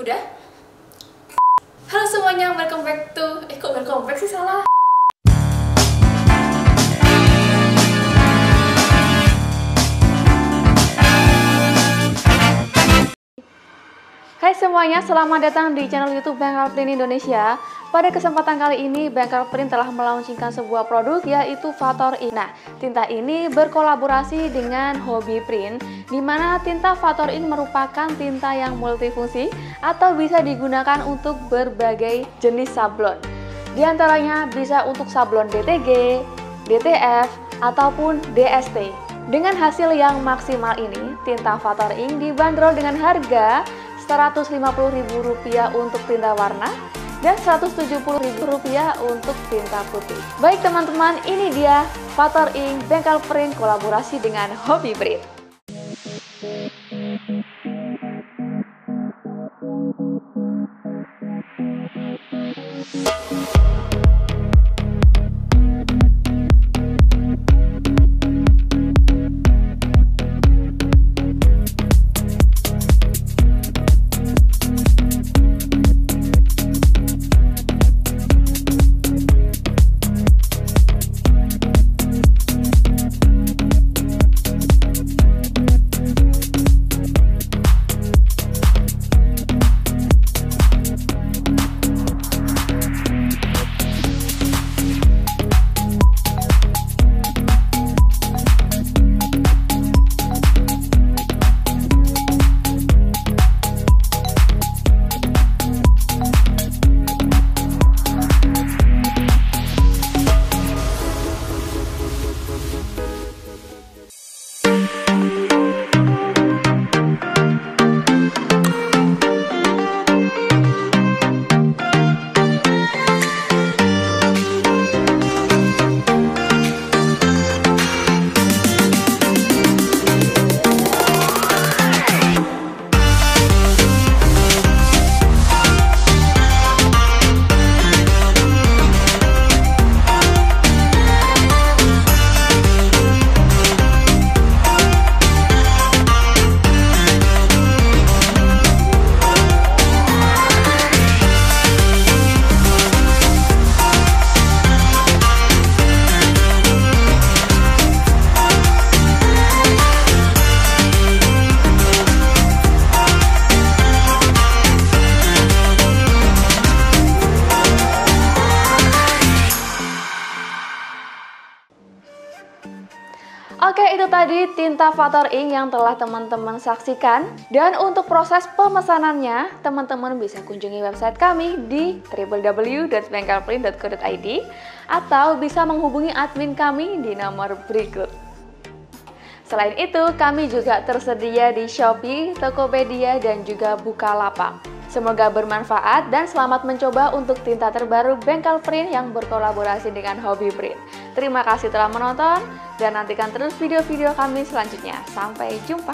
Udah? Halo semuanya, welcome back to... Eh kok welcome back sih salah? Semuanya, selamat datang di channel YouTube Bengkel Print Indonesia. Pada kesempatan kali ini, Bengkel Print telah melaunchingkan sebuah produk yaitu Fator Ink. Nah, tinta ini berkolaborasi dengan Hobby Print, di mana tinta Fator Ink merupakan tinta yang multifungsi atau bisa digunakan untuk berbagai jenis sablon. Di antaranya bisa untuk sablon DTG, DTF, ataupun DST. Dengan hasil yang maksimal ini, tinta Fator Ink dibanderol dengan harga Rp150.000 untuk tinta warna dan Rp170.000 untuk tinta putih. Baik teman-teman, ini dia Fator Ink Bengkel Print kolaborasi dengan Hobby Print. Oke, itu tadi tinta Fator Ink yang telah teman-teman saksikan. Dan untuk proses pemesanannya, teman-teman bisa kunjungi website kami di www.bengkelprint.co.id atau bisa menghubungi admin kami di nomor berikut. Selain itu, kami juga tersedia di Shopee, Tokopedia, dan juga Bukalapak. Semoga bermanfaat dan selamat mencoba untuk tinta terbaru Bengkel Print yang berkolaborasi dengan Hobby Print. Terima kasih telah menonton dan nantikan terus video-video kami selanjutnya. Sampai jumpa!